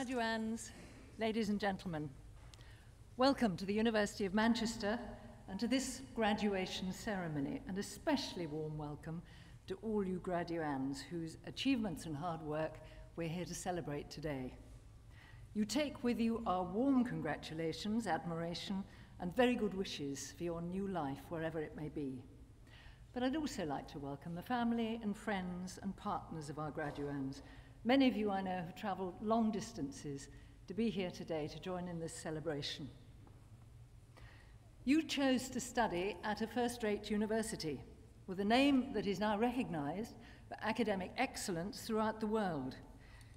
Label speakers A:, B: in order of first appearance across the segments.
A: Graduands, ladies and gentlemen, welcome to the University of Manchester and to this graduation ceremony, and especially warm welcome to all you graduands whose achievements and hard work we're here to celebrate today. You take with you our warm congratulations, admiration, and very good wishes for your new life, wherever it may be. But I'd also like to welcome the family and friends and partners of our graduands Many of you I know have travelled long distances to be here today to join in this celebration. You chose to study at a first-rate university with a name that is now recognised for academic excellence throughout the world.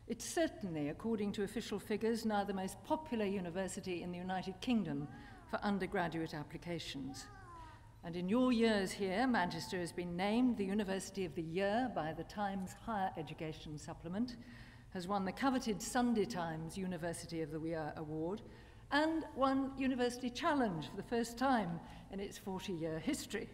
A: It's certainly, according to official figures, now the most popular university in the United Kingdom for undergraduate applications. And in your years here, Manchester has been named the University of the Year by the Times Higher Education Supplement, has won the coveted Sunday Times University of the Year award, and won University Challenge for the first time in its 40-year history.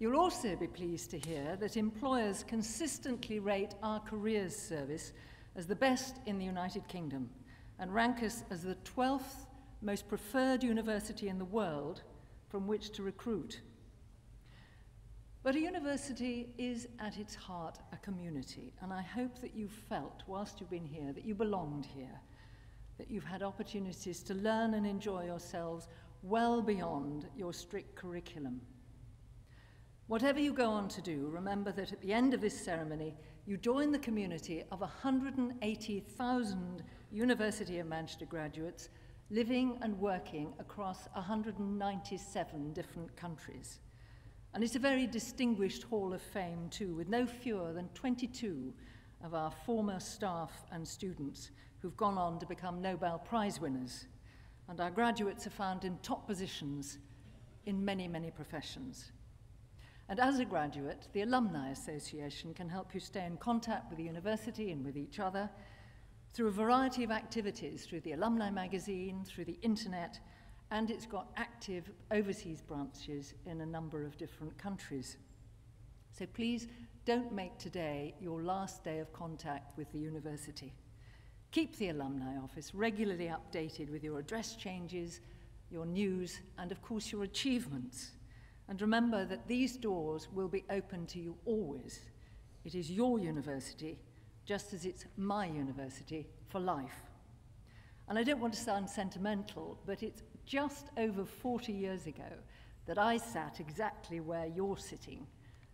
A: You'll also be pleased to hear that employers consistently rate our careers service as the best in the United Kingdom and rank us as the 12th most preferred university in the world from which to recruit. But a university is at its heart a community, and I hope that you've felt, whilst you've been here, that you belonged here, that you've had opportunities to learn and enjoy yourselves well beyond your strict curriculum. Whatever you go on to do, remember that at the end of this ceremony, you join the community of 180,000 University of Manchester graduates living and working across 197 different countries. And it's a very distinguished Hall of Fame too, with no fewer than 22 of our former staff and students who've gone on to become Nobel Prize winners. And our graduates are found in top positions in many, many professions. And as a graduate, the Alumni Association can help you stay in contact with the university and with each other through a variety of activities, through the alumni magazine, through the internet, and it's got active overseas branches in a number of different countries. So please don't make today your last day of contact with the university. Keep the alumni office regularly updated with your address changes, your news, and of course your achievements. And remember that these doors will be open to you always It is your university, just as it's my university for life. And I don't want to sound sentimental, but it's just over 40 years ago that I sat exactly where you're sitting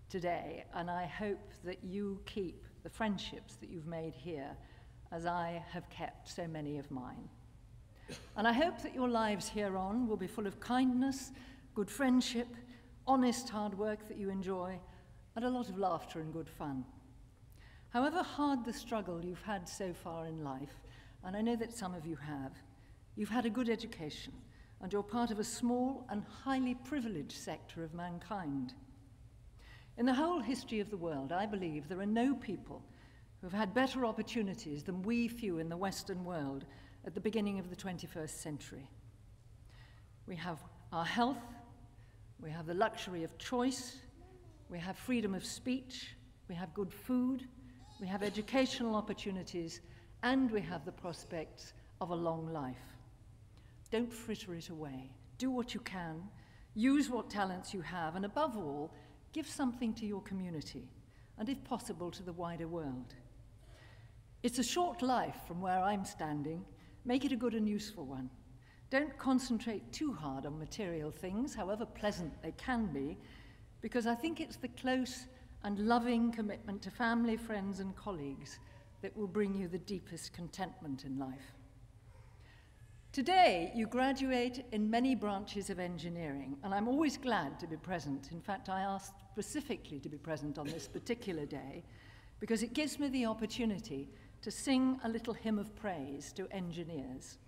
A: today, and I hope that you keep the friendships that you've made here as I have kept so many of mine. And I hope that your lives here on will be full of kindness, good friendship, honest hard work that you enjoy, and a lot of laughter and good fun. However hard the struggle you've had so far in life, and I know that some of you have, you've had a good education, and you're part of a small and highly privileged sector of mankind. In the whole history of the world, I believe there are no people who've had better opportunities than we few in the Western world at the beginning of the 21st century. We have our health, we have the luxury of choice, we have freedom of speech, we have good food, we have educational opportunities, and we have the prospects of a long life. Don't fritter it away. Do what you can, use what talents you have, and above all, give something to your community, and if possible, to the wider world. It's a short life from where I'm standing. Make it a good and useful one. Don't concentrate too hard on material things, however pleasant they can be, because I think it's the close and loving commitment to family, friends, and colleagues that will bring you the deepest contentment in life. Today, you graduate in many branches of engineering, and I'm always glad to be present. In fact, I asked specifically to be present on this particular day because it gives me the opportunity to sing a little hymn of praise to engineers.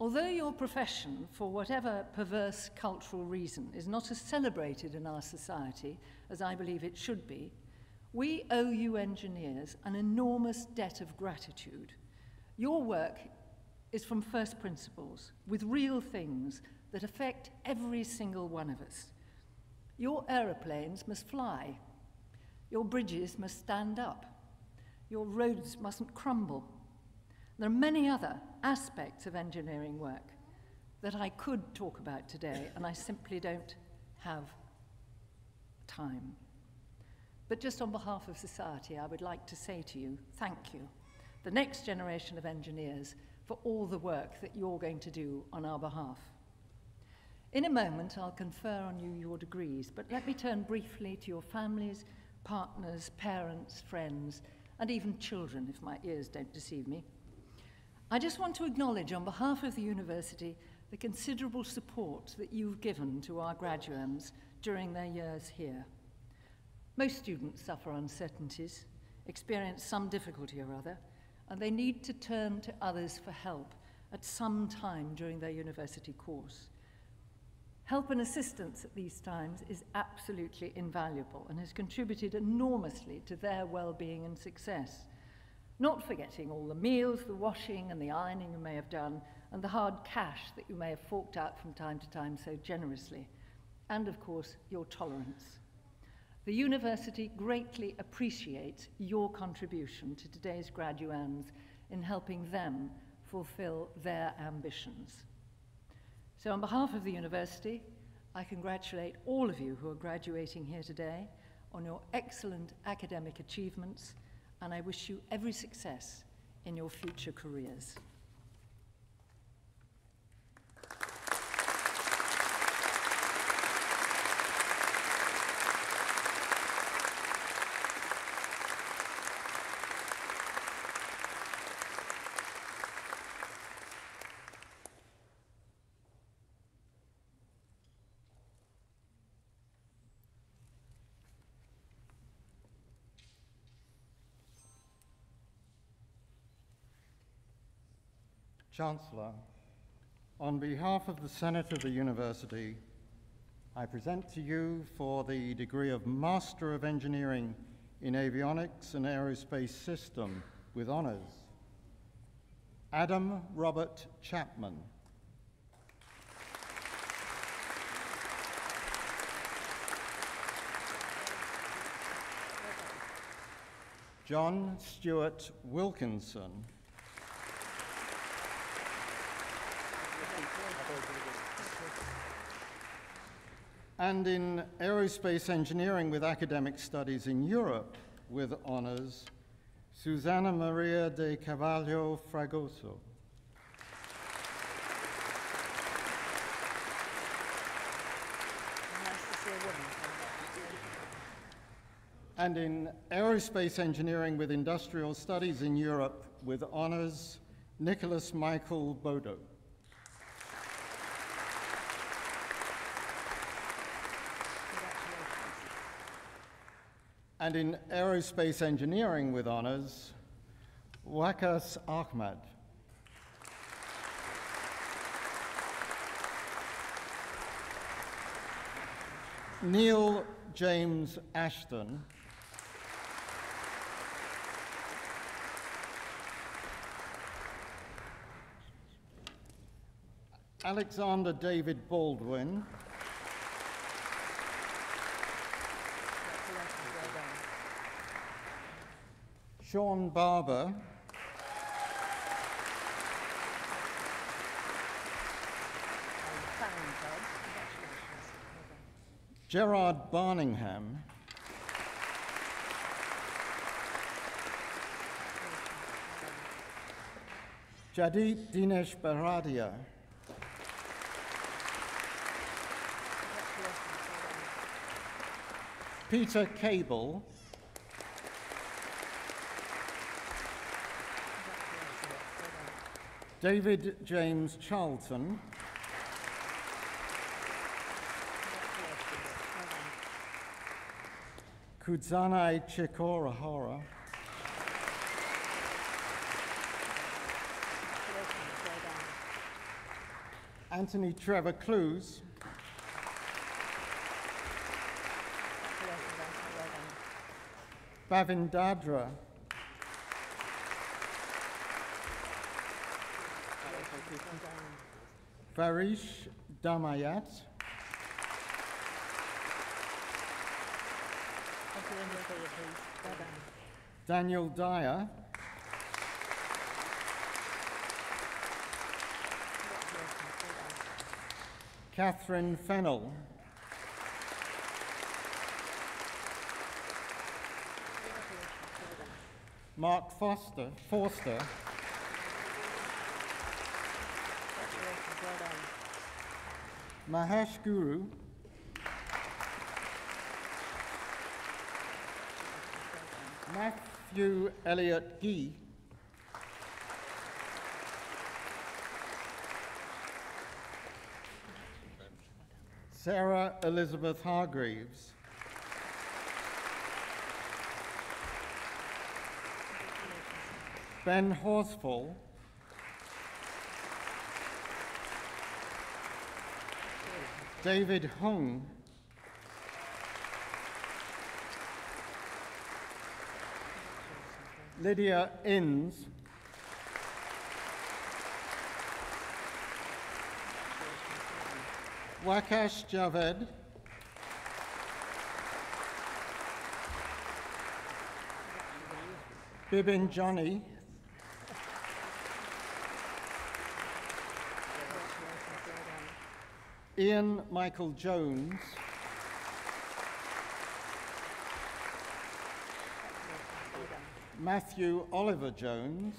A: Although your profession, for whatever perverse cultural reason, is not as celebrated in our society as I believe it should be, we owe you engineers an enormous debt of gratitude. Your work is from first principles, with real things that affect every single one of us. Your aeroplanes must fly. Your bridges must stand up. Your roads mustn't crumble. There are many other aspects of engineering work that I could talk about today, and I simply don't have time. But just on behalf of society, I would like to say to you, thank you, the next generation of engineers, for all the work that you're going to do on our behalf. In a moment, I'll confer on you your degrees, but let me turn briefly to your families, partners, parents, friends, and even children, if my ears don't deceive me. I just want to acknowledge on behalf of the university the considerable support that you've given to our graduates during their years here. Most students suffer uncertainties, experience some difficulty or other, and they need to turn to others for help at some time during their university course. Help and assistance at these times is absolutely invaluable and has contributed enormously to their well-being and success. Not forgetting all the meals, the washing and the ironing you may have done, and the hard cash that you may have forked out from time to time so generously, and of course, your tolerance. The university greatly appreciates your contribution to today's graduands in helping them fulfill their ambitions. So on behalf of the university, I congratulate all of you who are graduating here today on your excellent academic achievements, and I wish you every success in your future careers.
B: Chancellor, on behalf of the Senate of the University, I present to you for the degree of Master of Engineering in Avionics and Aerospace System with honours, Adam Robert Chapman. John Stewart Wilkinson. And in aerospace engineering with academic studies in Europe, with honors, Susana Maria de Carvalho Fragoso. And in aerospace engineering with industrial studies in Europe with honors, Nicholas Michael Bodo.
A: Congratulations.
B: And in aerospace engineering with honors, Wakas Ahmad. Neil James Ashton. Alexander David Baldwin.
A: Congratulations, well done.
B: Sean Barber. Gerard Barningham. Jadit Dinesh Baradia. Peter Cable.
A: Congratulations, well done.
B: David James Charlton. Kudzanai Chikorahara. Anthony Trevor Clues. Bhavin Dadra.
A: Congratulations, well done.
B: Varish Damayat.
A: Thank you, India, for your piece. Well done.
B: Daniel Dyer. Catherine Fennell. Mark Foster. Forster.
A: Congratulations, well done.
B: Mahesh Guru. Matthew Elliott Gee. Sarah Elizabeth Hargreaves. Ben Horsfall. David Hung. Lydia Inns. Wakash Javed. Bibin Johnny.
A: Congratulations, well done.
B: Ian Michael Jones.
A: Congratulations, well done.
B: Matthew Oliver Jones.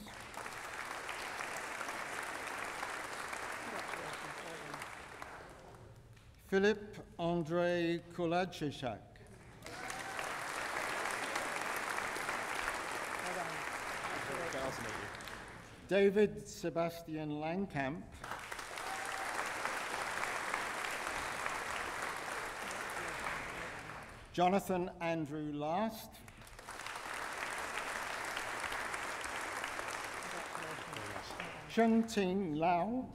A: Congratulations.
B: Philip Andre Kuladzishak.
A: Well done. Congratulations.
B: David Sebastian Langkamp. Jonathan Andrew Last.
A: Done.
B: Ting Lao.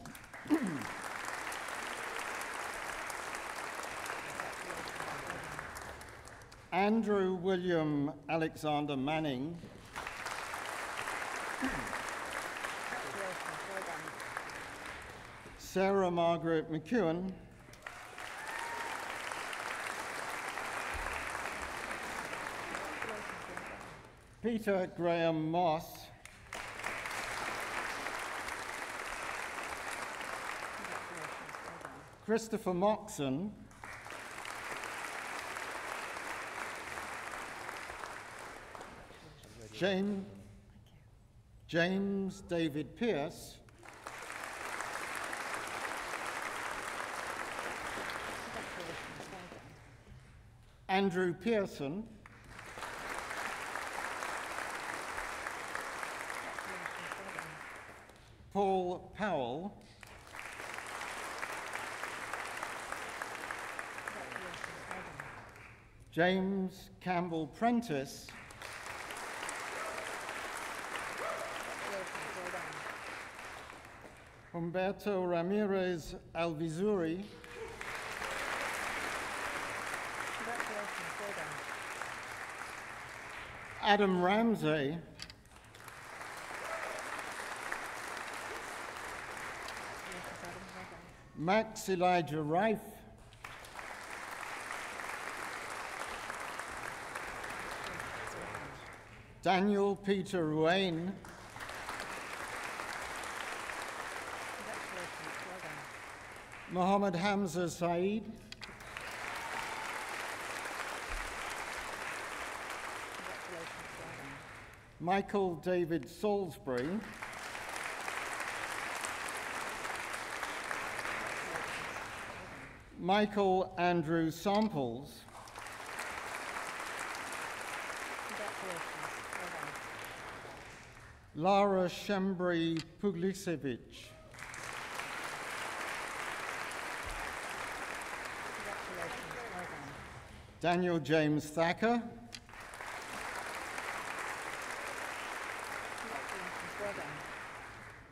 B: Andrew William Alexander Manning. Sarah Margaret McEwen.
A: Congratulations, well done.
B: Peter Graham Moss. Christopher Moxon. James, James David Pierce. Andrew Pearson. Paul Powell. James Campbell Prentice. Humberto Ramirez Alvizuri. Adam Ramsey. Max Elijah Rife. Daniel Peter Ruane. Mohammed Hamza Saeed. Michael David Salisbury. Michael Andrew Samples. Lara Shembri Puglicevic. Daniel James Thacker.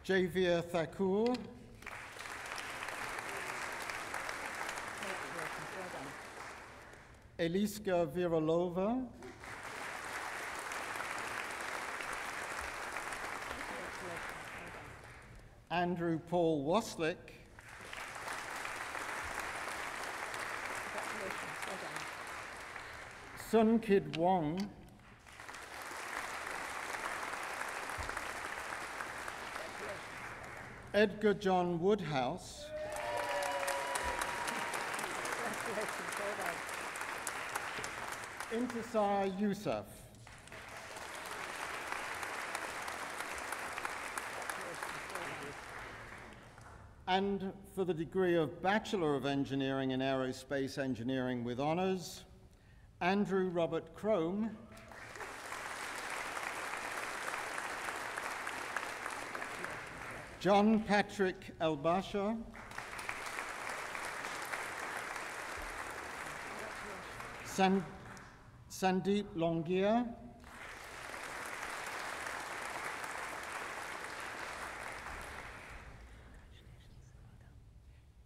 B: Javier Thakur. Eliska Viralova. Andrew Paul Waslick. Sun Kid Wong. Edgar John Woodhouse. Intisar Yusuf. And for the degree of Bachelor of Engineering in Aerospace Engineering with honours, Andrew Robert Crome. John Patrick Elbasha. San, Sandeep Longia.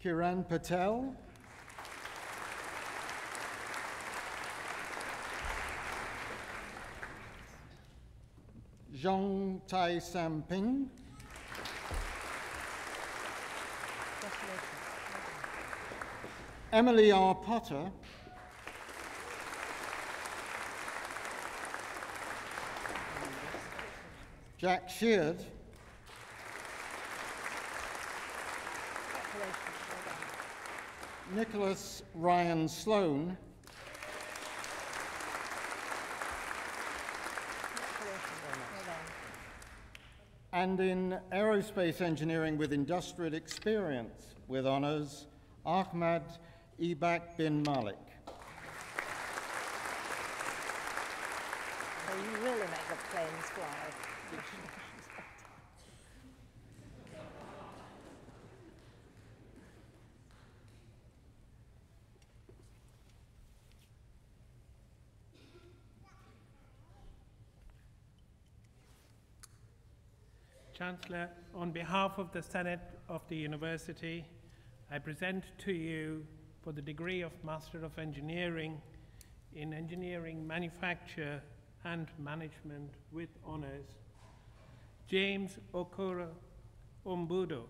B: Kiran Patel. Zhong Tai Samping. Emily R. Potter. Jack Sheard. Nicholas Ryan Sloan. And in aerospace engineering with industrial experience with honours, Ahmad Ibak bin Malik.
C: You really make the planes fly.
D: Chancellor, on behalf of the Senate of the University, I present to you for the degree of Master of Engineering in Engineering Manufacture and Management with honors, James Okoro Ombudo.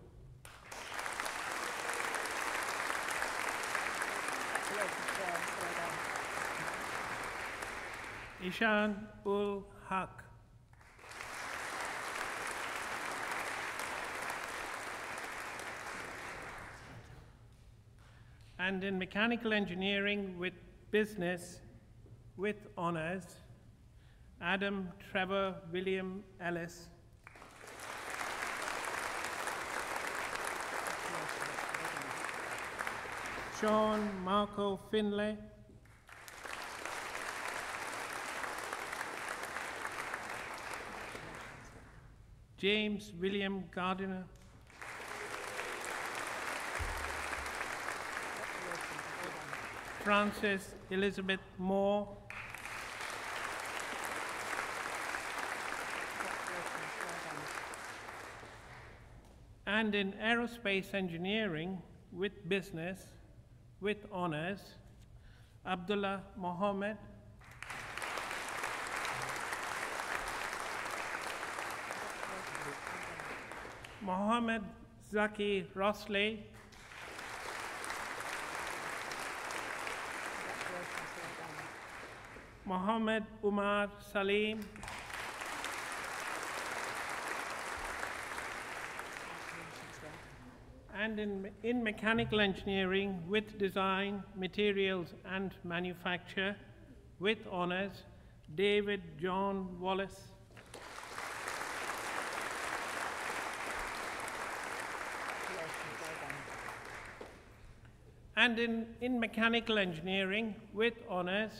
D: Ishan ul Haq. And in mechanical engineering with business with honors, Adam Trevor William Ellis, Sean Marco Finlay, James William Gardiner, Frances Elizabeth Moore, and in aerospace engineering with business with honors, Abdullah Mohammed, Mohammed Zaki Rosley, Mohammed Umar Salim, and in, in mechanical engineering with design, materials, and manufacture with honors, David John Wallace. And in, in mechanical engineering with honors,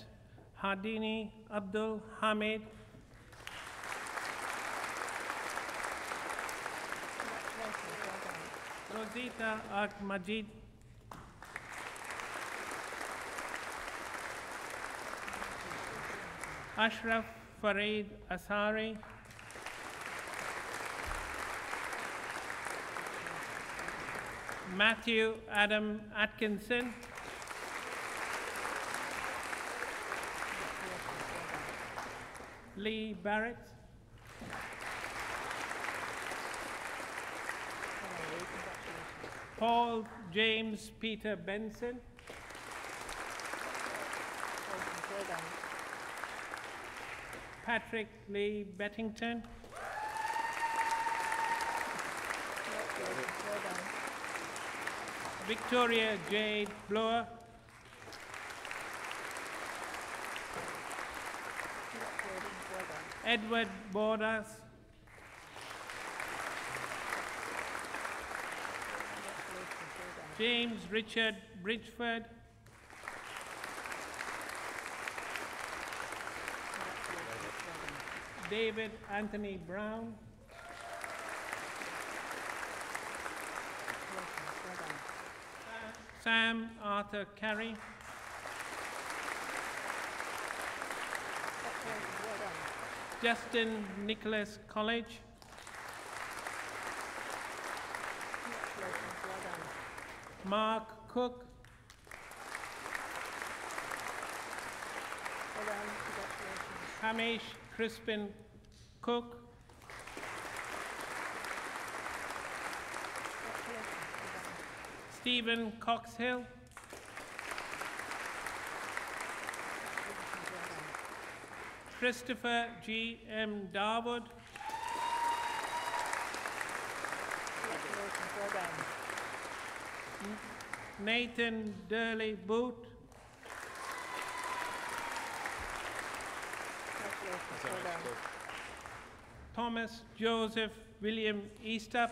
D: Hardini Abdul Hamid, Rosita Akmajid. Ashraf Farid Asari, Matthew Adam Atkinson, Lee Barrett, Paul James Peter Benson, Patrick Lee Bettington, Victoria Jade Blower, Edward Bordas, James Richard Bridgeford, David Anthony Brown, Sam Arthur Carey, Justin Nicholas College, Mark Cook, Hamish Crispin Cook, Stephen Coxhill, Christopher G. M. Darwood, Nathan Durley Boot, Thomas Joseph William Eastup,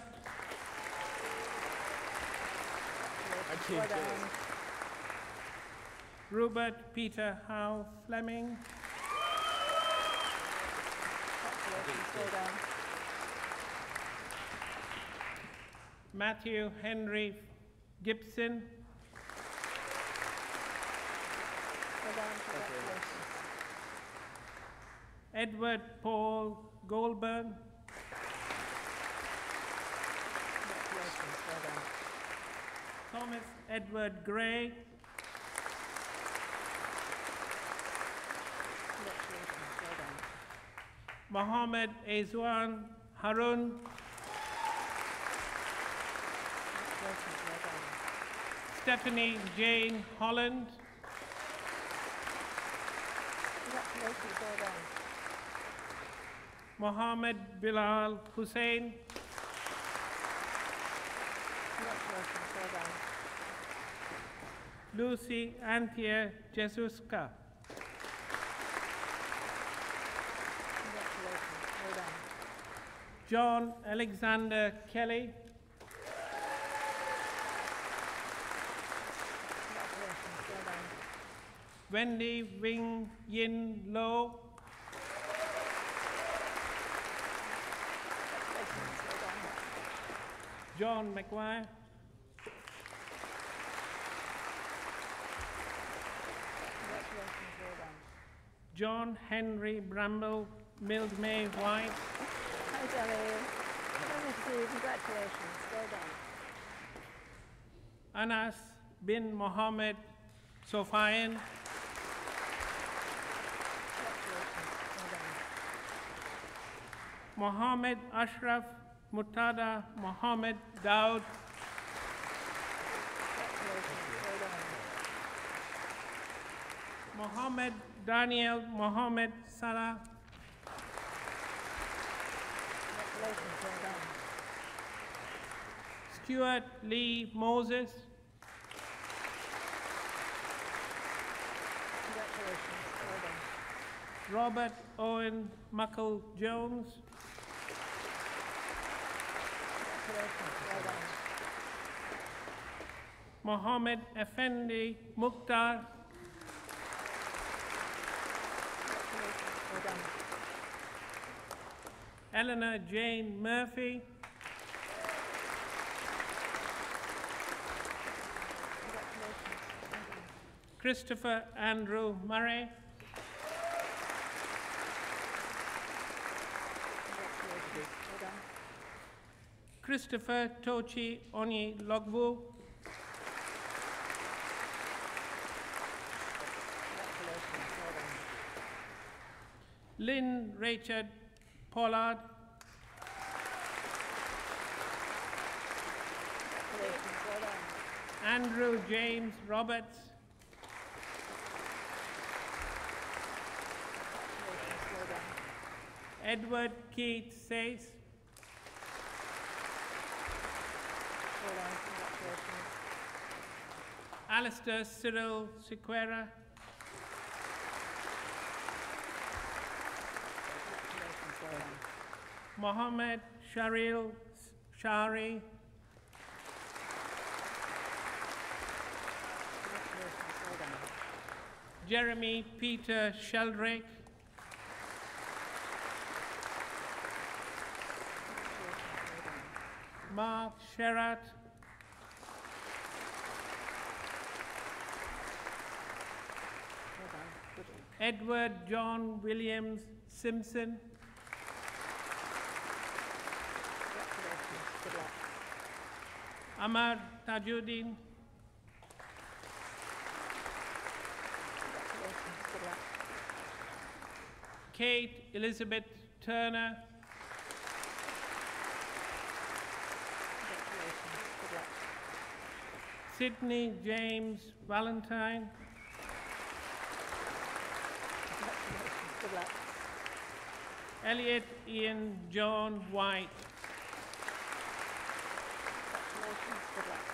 D: Robert Peter Howe Fleming, Matthew Henry Gibson, Edward Paul Goldberg, Thomas Edward Gray, Mohammed Azwan Harun, Stephanie Jane Holland, Mohammed Bilal Hussein, Lucy Anthea Jesuska, John Alexander Kelly,
A: Congratulations, well done.
D: Wendy Wing Yin Lo,
A: Congratulations, well done.
D: John McGuire,
A: Congratulations, well done.
D: John Henry Bramble, Mildmay White,
A: Hi, Jelly. Lovely to see you. Congratulations, well done.
D: Anas bin Mohammed Sofian,
A: Congratulations, well done.
D: Mohammed Ashraf Mutada Mohammed Daud. Mohammed Daniel Mohammed Salah. Stuart Lee Moses. Robert Owen Muckle Jones,
A: Congratulations, well done.
D: Mohammed Effendi Mukhtar. Eleanor Jane Murphy. Christopher Andrew Murray,
A: Congratulations, well done.
D: Christopher Tochi Onyi
A: done.
D: Lynn Richard Pollard. Andrew James Roberts. Edward Keith Says,
A: Well done, congratulations.
D: Alistair Cyril
A: Congratulations.
D: Mohammed Sharil Shari. Jeremy Peter Sheldrake. Mark Sherratt,
A: Well done. Good.
D: Edward John Williams Simpson. Ahmad Tajuddin. Kate Elizabeth Turner. Sydney James Valentine,
A: Luck.
D: Elliot Ian John White,
A: Congratulations. Good luck.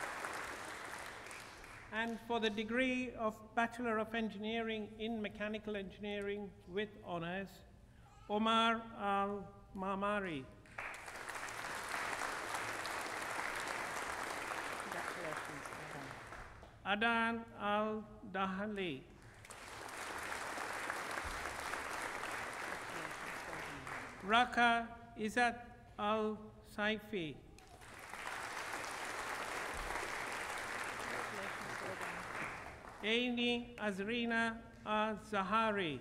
D: and for the degree of Bachelor of Engineering in Mechanical Engineering with honours, Omar Al Mamari.
A: Congratulations.
D: Adan Al Dahali,
A: Congratulations. Well done.
D: Raka Izzat Al Saifi. Aini Azrina Al Zahari.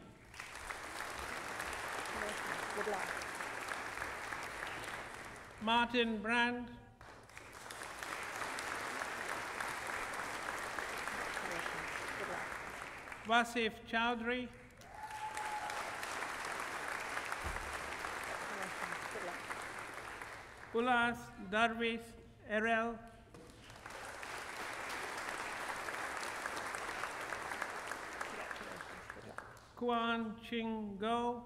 D: Martin Brand. Wasif Chowdhury,
A: Congratulations. Good luck.
D: Ulas Darvis Erel. Kuan Ching Go.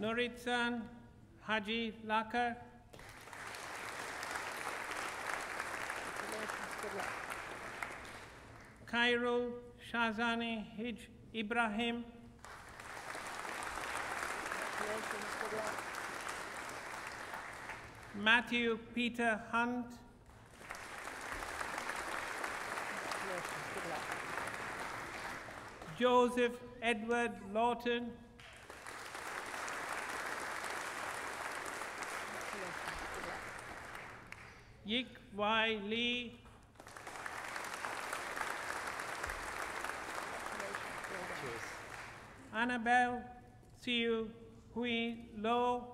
D: Noritsan Haji Lakar. Khairul Shazani Hij Ibrahim. Matthew Peter Hunt,
C: Congratulations. Good luck.
D: Joseph Edward Lawton. Yik Y Lee,
C: Congratulations. Well done.
D: Annabelle Siu Hui Lo,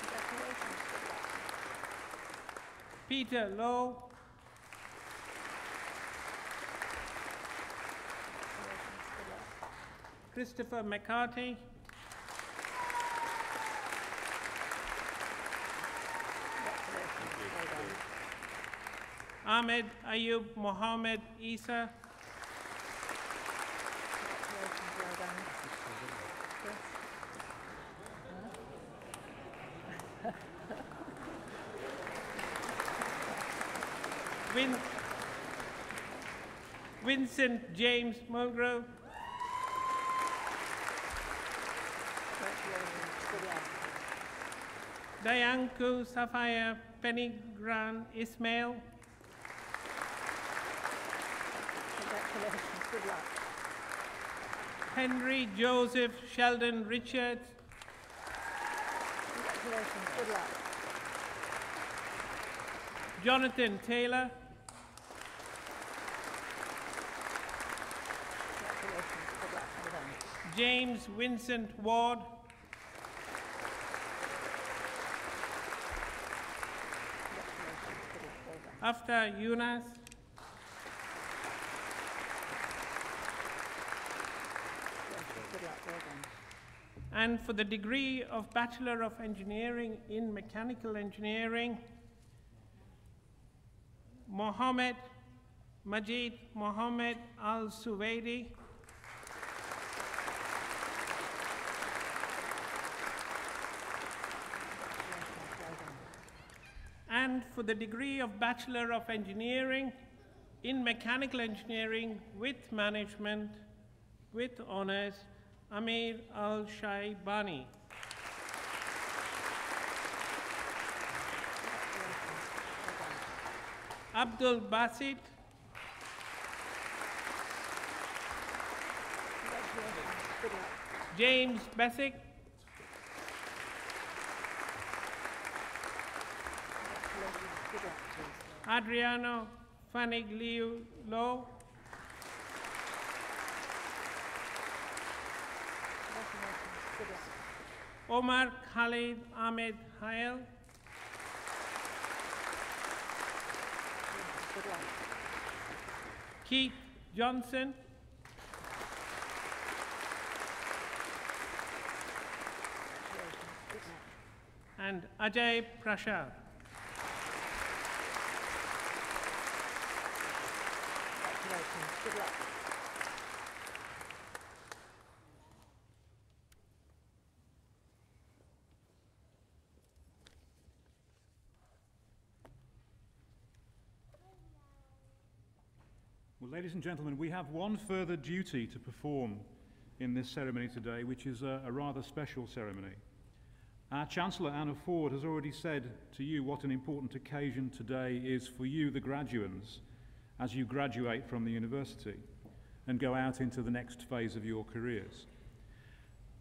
C: Congratulations. Good luck.
D: Peter Low,
C: Congratulations. Good luck.
D: Christopher McCarthy,
C: Congratulations. Well done.
D: Ahmed Ayub Mohammed Isa,
C: Congratulations. Well done. Yes.
D: Vin- Vincent James Mulgrove,
C: Congratulations. Good luck.
D: Dayangku Safaya Pengiran Ismail,
C: Congratulations. Good luck.
D: Henry Joseph Sheldon Richards,
C: Congratulations. Good luck.
D: Jonathan Taylor,
C: Congratulations. Good luck. Well done.
D: James Vincent Ward. After Yunus, and for the degree of Bachelor of Engineering in Mechanical Engineering, Mohammed Majid Mohammed Al Suwaidi,
C: Congratulations. Well done.
D: and for the degree of Bachelor of Engineering in Mechanical Engineering with Management with honors, Amir Al Shaibani.
C: Congratulations.
D: Abdul Basit. James Bessick,
C: Congratulations. Good luck, please.
D: Adriano Fanigliu Low. Omar Khalid Ahmed Hael, Keith Johnson, and Ajay Prashad.
C: Congratulations. Good luck.
E: Well, ladies and gentlemen, we have one further duty to perform in this ceremony today, which is a, a rather special ceremony. Our Chancellor Anna Ford has already said to you what an important occasion today is for you, the graduands, as you graduate from the university and go out into the next phase of your careers.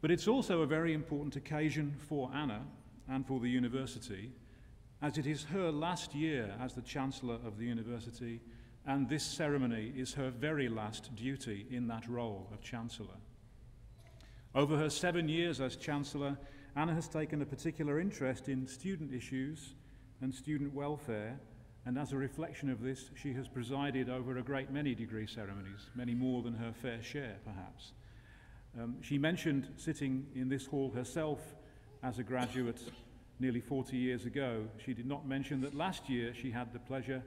E: But it's also a very important occasion for Anna and for the university, as it is her last year as the Chancellor of the university, and this ceremony is her very last duty in that role of Chancellor. Over her seven years as Chancellor, Anna has taken a particular interest in student issues and student welfare, and as a reflection of this, she has presided over a great many degree ceremonies, many more than her fair share, perhaps. Um, she mentioned sitting in this hall herself as a graduate nearly 40 years ago. She did not mention that last year she had the pleasure,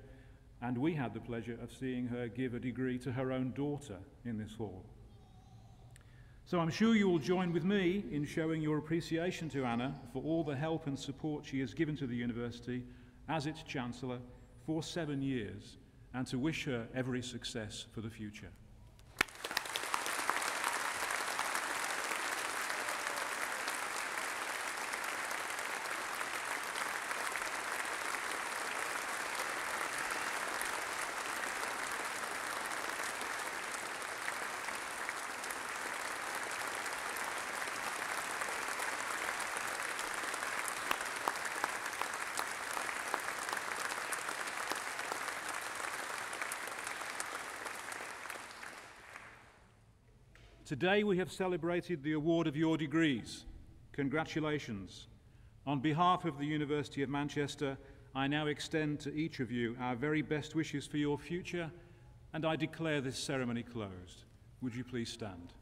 E: and we had the pleasure, of seeing her give a degree to her own daughter in this hall. So I'm sure you will join with me in showing your appreciation to Anna for all the help and support she has given to the university as its Chancellor for seven years, and to wish her every success for the future. Today we have celebrated the award of your degrees. Congratulations. On behalf of the University of Manchester, I now extend to each of you our very best wishes for your future, and I declare this ceremony closed. Would you please stand?